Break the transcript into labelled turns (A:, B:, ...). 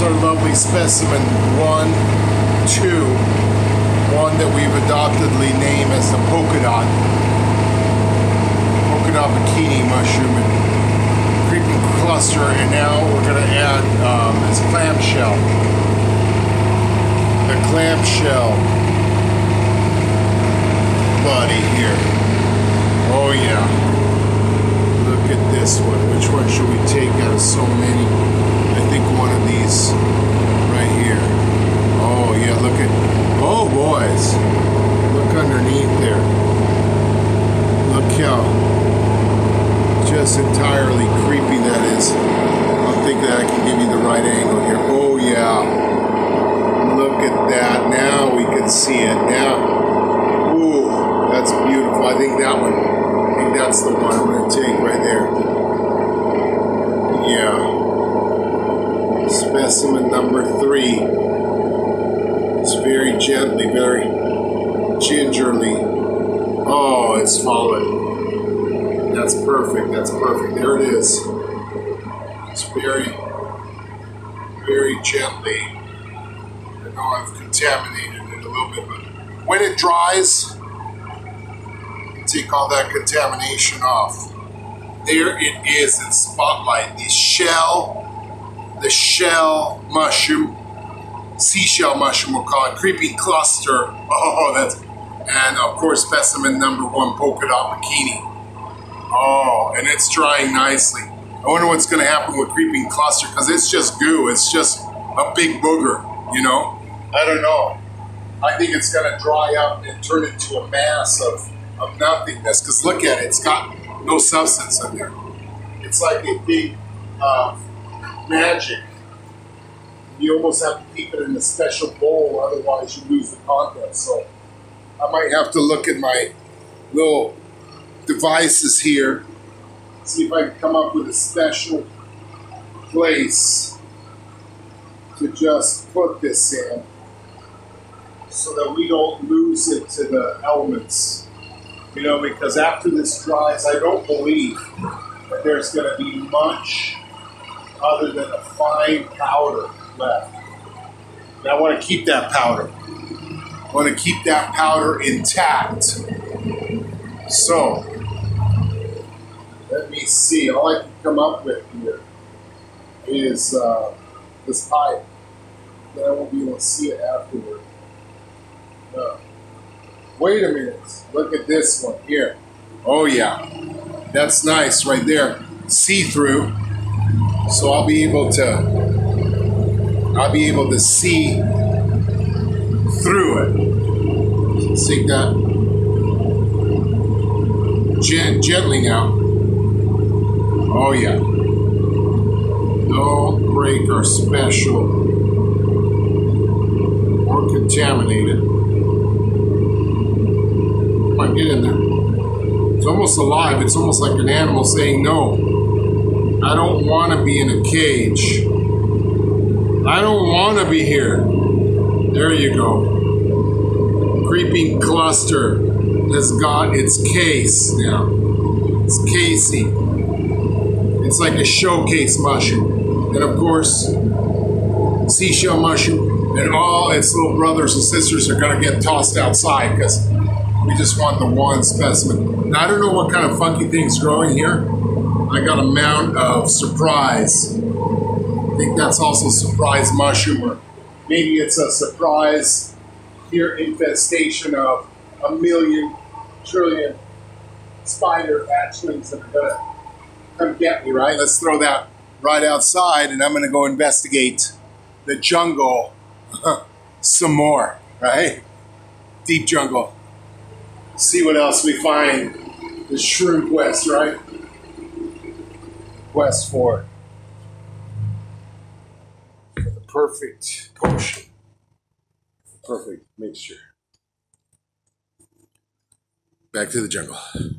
A: Our lovely specimen one, two, one that we've adoptedly named as the polka dot. Polka dot bikini mushroom and creeping cluster, and now we're gonna add um, this clamshell. The clamshell buddy here. Oh yeah. Look at this one. Which one should we take out of so many? I think one of these right here. Oh yeah, look at oh boys. Look underneath there. Look how just entirely creepy that is. I think that I can give you the right angle here. Oh yeah. Look at that. Now we can see it. Now. Ooh, that's beautiful. I think that one. I think that's the one I'm gonna take right there. Yeah. Specimen number three. It's very gently, very gingerly. Oh, it's fallen. That's perfect. That's perfect. There it is. It's very, very gently. I know I've contaminated it a little bit, but when it dries, take all that contamination off. There it is in spotlight. The shell, the shell mushroom, seashell mushroom, we'll call it, creeping cluster. Oh, that's, and of course, specimen number one, polka dot bikini. Oh, and it's drying nicely. I wonder what's going to happen with creeping cluster because it's just goo. It's just a big booger, you know? I don't know. I think it's going to dry up and turn into a mass of, of nothingness because look at it. It's got no substance in there. It's like a big uh, magic. You almost have to keep it in a special bowl, otherwise you lose the content. So I might have to look at my little devices here, see if I can come up with a special place to just put this in so that we don't lose it to the elements. You know, because after this dries, I don't believe that there's going to be much other than a fine powder left. And I want to keep that powder. I want to keep that powder intact. So, let me see. All I can come up with here is uh, this pipe. Then I won't be able to see it afterward. No. Wait a minute. Look at this one here. Oh, yeah. That's nice right there. See through. So I'll be able to I'll be able to see through it. See that Gen- gently now. Oh yeah. Don't break our special or contaminate it. Come on, get in there. It's almost alive. It's almost like an animal saying no. I don't want to be in a cage. I don't want to be here. There you go. Creeping cluster has got its case now. It's casing. It's like a showcase mushroom. And of course, seashell mushroom and all its little brothers and sisters are going to get tossed outside because we just want the one specimen. Now, I don't know what kind of funky thing's growing here. I got a mound of surprise. I think that's also surprise mushroom, or maybe it's a surprise here infestation of a million trillion spider hatchlings that are gonna come get me, right? Let's throw that right outside, and I'm gonna go investigate the jungle some more, right? Deep jungle. See what else we find. The shrimp quest, right? Quest for the perfect potion, perfect mixture. Back to the jungle.